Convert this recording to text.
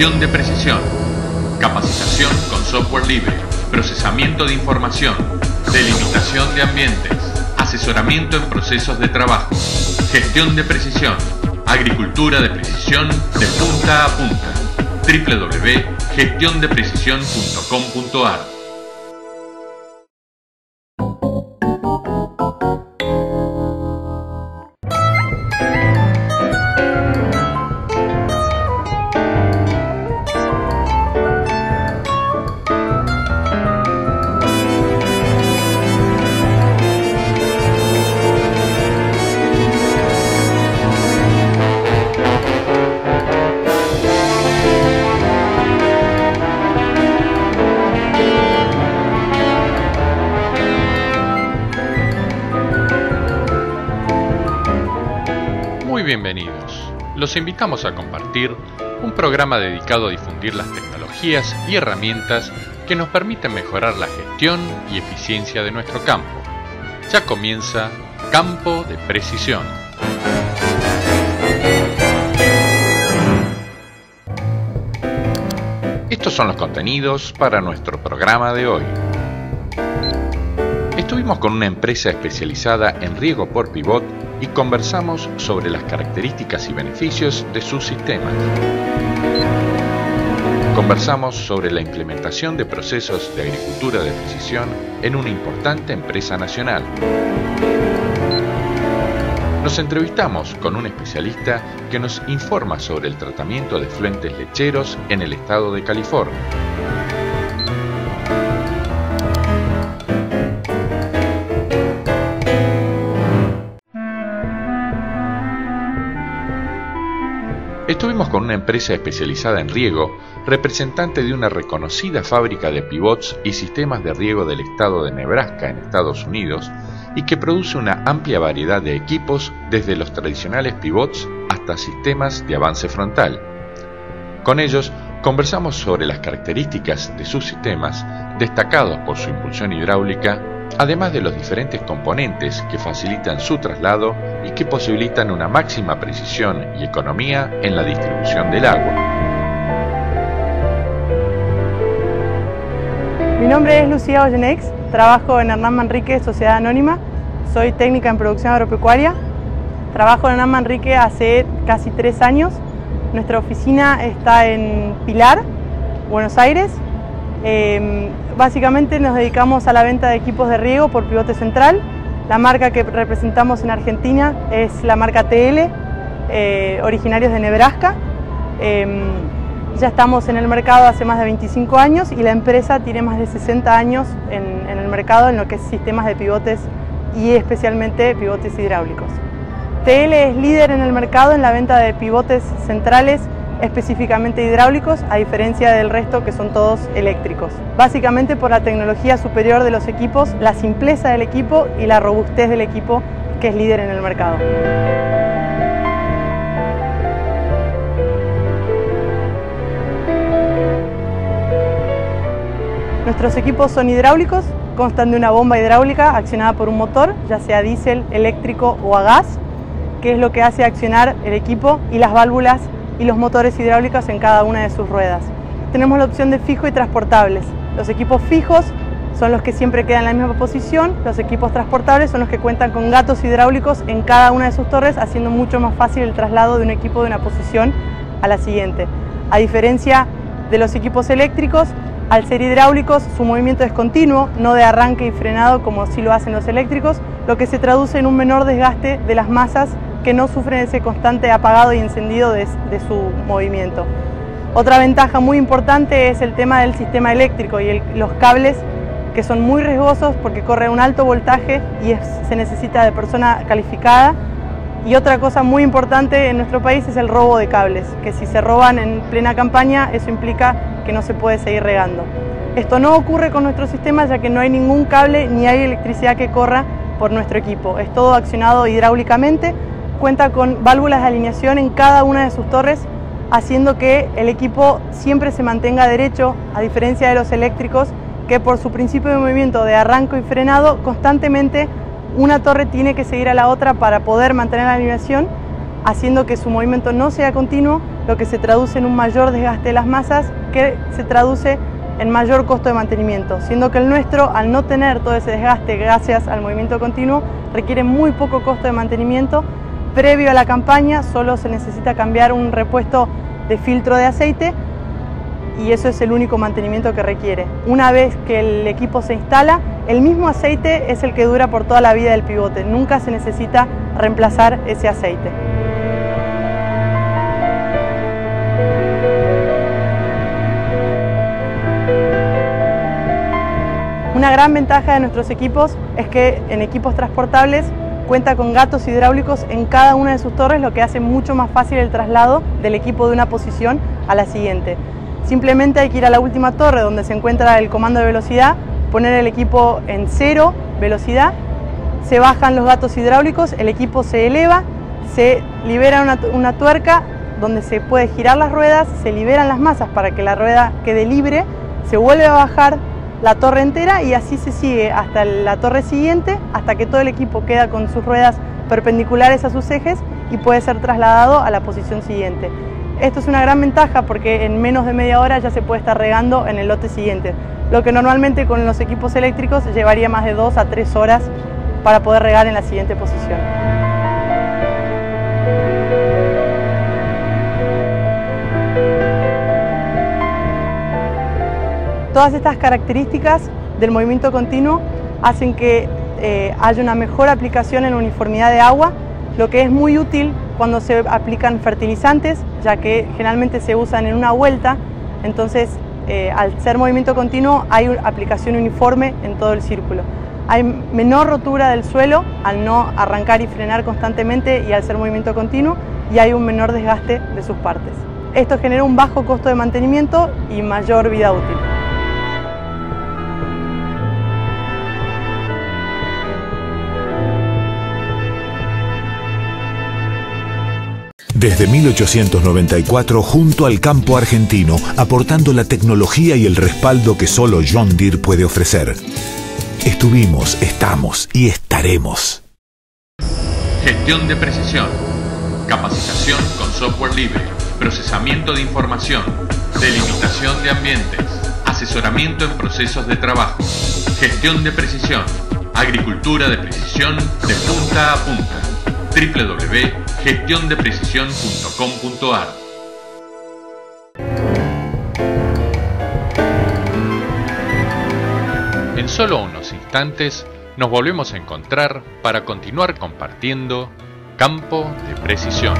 Gestión de precisión. Capacitación con software libre. Procesamiento de información. Delimitación de ambientes. Asesoramiento en procesos de trabajo. Gestión de precisión. Agricultura de precisión de punta a punta. www.gestiondeprecisión.com.ar Los invitamos a compartir un programa dedicado a difundir las tecnologías y herramientas que nos permiten mejorar la gestión y eficiencia de nuestro campo. Ya comienza Campo de Precisión. Estos son los contenidos para nuestro programa de hoy. Estuvimos con una empresa especializada en riego por pivot y conversamos sobre las características y beneficios de sus sistemas. Conversamos sobre la implementación de procesos de agricultura de precisión en una importante empresa nacional. Nos entrevistamos con un especialista que nos informa sobre el tratamiento de fluentes lecheros en el estado de California. Con una empresa especializada en riego, representante de una reconocida fábrica de pivots y sistemas de riego del estado de Nebraska en Estados Unidos y que produce una amplia variedad de equipos desde los tradicionales pivots hasta sistemas de avance frontal. Con ellos conversamos sobre las características de sus sistemas, destacados por su impulsión hidráulica, además de los diferentes componentes que facilitan su traslado y que posibilitan una máxima precisión y economía en la distribución del agua. Mi nombre es Lucía Ollenex, trabajo en Hernán Manrique, Sociedad Anónima, soy técnica en producción agropecuaria, trabajo en Hernán Manrique hace casi tres años, nuestra oficina está en Pilar, Buenos Aires, em, básicamente nos dedicamos a la venta de equipos de riego por pivote central, la marca que representamos en Argentina es la marca TL, eh, originarios de Nebraska. Em, ya estamos en el mercado hace más de 25 años y la empresa tiene más de 60 años en, en el mercado en lo que es sistemas de pivotes y especialmente pivotes hidráulicos. TL es líder en el mercado en la venta de pivotes centrales específicamente hidráulicos, a diferencia del resto que son todos eléctricos. Básicamente por la tecnología superior de los equipos, la simpleza del equipo y la robustez del equipo que es líder en el mercado. Nuestros equipos son hidráulicos, constan de una bomba hidráulica accionada por un motor, ya sea diésel, eléctrico o a gas, que es lo que hace accionar el equipo y las válvulas y los motores hidráulicos en cada una de sus ruedas. Tenemos la opción de fijo y transportables. Los equipos fijos son los que siempre quedan en la misma posición, los equipos transportables son los que cuentan con gatos hidráulicos en cada una de sus torres, haciendo mucho más fácil el traslado de un equipo de una posición a la siguiente. A diferencia de los equipos eléctricos, al ser hidráulicos su movimiento es continuo, no de arranque y frenado como sí lo hacen los eléctricos, lo que se traduce en un menor desgaste de las masas que no sufren ese constante apagado y encendido de, su movimiento. Otra ventaja muy importante es el tema del sistema eléctrico y los cables que son muy riesgosos porque corre un alto voltaje y se necesita de persona calificada. Y otra cosa muy importante en nuestro país es el robo de cables, que si se roban en plena campaña eso implica que no se puede seguir regando. Esto no ocurre con nuestro sistema ya que no hay ningún cable ni hay electricidad que corra por nuestro equipo. Es todo accionado hidráulicamente cuenta con válvulas de alineación en cada una de sus torres, haciendo que el equipo siempre se mantenga derecho, a diferencia de los eléctricos, que por su principio de movimiento de arranco y frenado, constantemente una torre tiene que seguir a la otra para poder mantener la alineación, haciendo que su movimiento no sea continuo lo que se traduce en un mayor desgaste de las masas que se traduce en mayor costo de mantenimiento, siendo que el nuestro, al no tener todo ese desgaste gracias al movimiento continuo, requiere muy poco costo de mantenimiento. Previo a la campaña solo se necesita cambiar un repuesto de filtro de aceite y eso es el único mantenimiento que requiere. Una vez que el equipo se instala, el mismo aceite es el que dura por toda la vida del pivote, nunca se necesita reemplazar ese aceite. Una gran ventaja de nuestros equipos es que en equipos transportables cuenta con gatos hidráulicos en cada una de sus torres, lo que hace mucho más fácil el traslado del equipo de una posición a la siguiente. Simplemente hay que ir a la última torre donde se encuentra el comando de velocidad, poner el equipo en cero velocidad, se bajan los gatos hidráulicos, el equipo se eleva, se libera una, tuerca donde se puede girar las ruedas, se liberan las masas para que la rueda quede libre, se vuelve a bajar la torre entera y así se sigue hasta la torre siguiente, hasta que todo el equipo queda con sus ruedas perpendiculares a sus ejes y puede ser trasladado a la posición siguiente. Esto es una gran ventaja porque en menos de media hora ya se puede estar regando en el lote siguiente, lo que normalmente con los equipos eléctricos llevaría más de dos a tres horas para poder regar en la siguiente posición. Todas estas características del movimiento continuo hacen que eh, haya una mejor aplicación en uniformidad de agua, lo que es muy útil cuando se aplican fertilizantes, ya que generalmente se usan en una vuelta, entonces eh, al ser movimiento continuo hay una aplicación uniforme en todo el círculo. Hay menor rotura del suelo al no arrancar y frenar constantemente y al ser movimiento continuo y hay un menor desgaste de sus partes. Esto genera un bajo costo de mantenimiento y mayor vida útil. Desde 1894 junto al campo argentino, aportando la tecnología y el respaldo que solo John Deere puede ofrecer. Estuvimos, estamos y estaremos. Gestión de precisión. Capacitación con software libre. Procesamiento de información. Delimitación de ambientes. Asesoramiento en procesos de trabajo. Gestión de precisión. Agricultura de precisión de punta a punta www.gestiondeprecisión.com.ar En solo unos instantes nos volvemos a encontrar para continuar compartiendo Campo de Precisión.